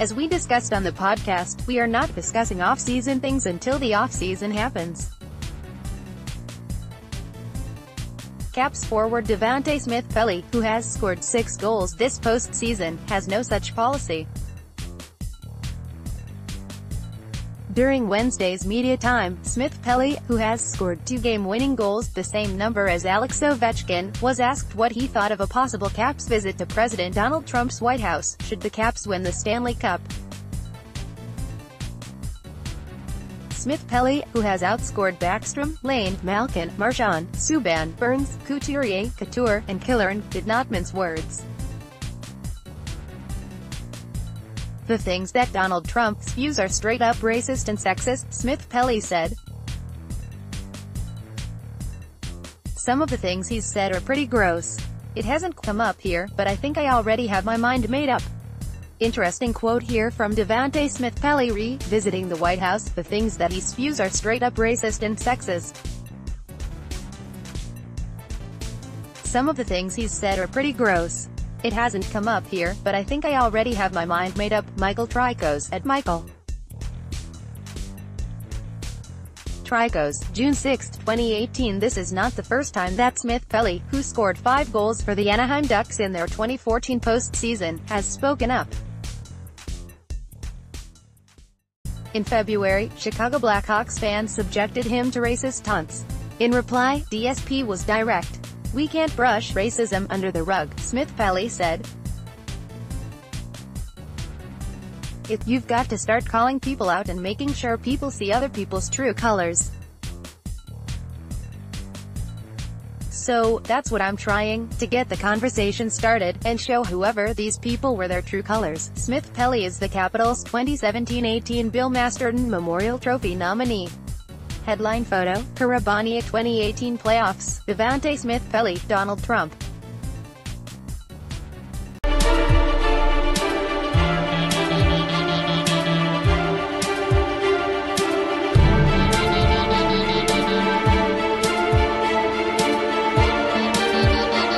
As we discussed on the podcast, we are not discussing off-season things until the off-season happens. Caps forward Devante Smith-Pelly, who has scored six goals this postseason, has no such policy. During Wednesday's media time, Smith-Pelly, who has scored two game-winning goals, the same number as Alex Ovechkin, was asked what he thought of a possible Caps visit to President Donald Trump's White House, should the Caps win the Stanley Cup. Smith-Pelly, who has outscored Backstrom, Laine, Malkin, Marchand, Subban, Burns, Couturier, Couture, and Killorn, did not mince words. The things that Donald Trump spews are straight-up racist and sexist, Smith-Pelly said. Some of the things he's said are pretty gross. It hasn't come up here, but I think I already have my mind made up. Interesting quote here from Devante Smith-Pelly re-visiting the White House, the things that he spews are straight up racist and sexist. Some of the things he's said are pretty gross. It hasn't come up here, but I think I already have my mind made up. Michael Traikos, at Michael. Traikos, June 6, 2018 This is not the first time that Smith-Pelly, who scored five goals for the Anaheim Ducks in their 2014 postseason, has spoken up. In February, Chicago Blackhawks fans subjected him to racist taunts. In reply, DSP was direct. We can't brush racism under the rug, Smith-Pelly said. If you've got to start calling people out and making sure people see other people's true colors. So, that's what I'm trying, to get the conversation started, and show whoever these people were their true colors. Smith-Pelly is the Capitals' 2017-18 Bill Masterton Memorial Trophy nominee. Headline photo, Carabania 2018 playoffs, Devante Smith-Pelly, Donald Trump.